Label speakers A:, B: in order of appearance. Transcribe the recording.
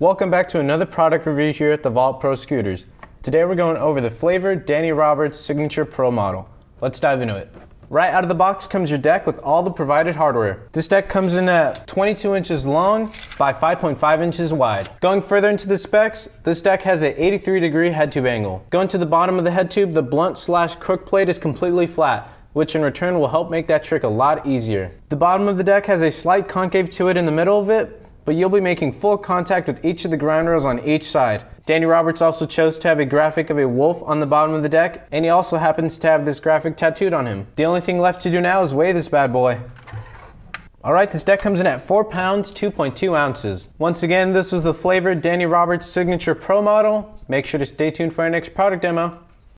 A: Welcome back to another product review here at the Vault Pro Scooters. Today we're going over the Flavor Danny Roberts Signature Pro model. Let's dive into it. Right out of the box comes your deck with all the provided hardware. This deck comes in at 22 inches long by 5.5 inches wide. Going further into the specs, this deck has an 83 degree head tube angle. Going to the bottom of the head tube, the blunt slash crook plate is completely flat, which in return will help make that trick a lot easier. The bottom of the deck has a slight concave to it in the middle of it, but you'll be making full contact with each of the ground rails on each side. Danny Roberts also chose to have a graphic of a wolf on the bottom of the deck, and he also happens to have this graphic tattooed on him. The only thing left to do now is weigh this bad boy. Alright, this deck comes in at 4 pounds, 2.2 ounces. Once again, this was the Flavor Danny Roberts Signature Pro model. Make sure to stay tuned for our next product demo.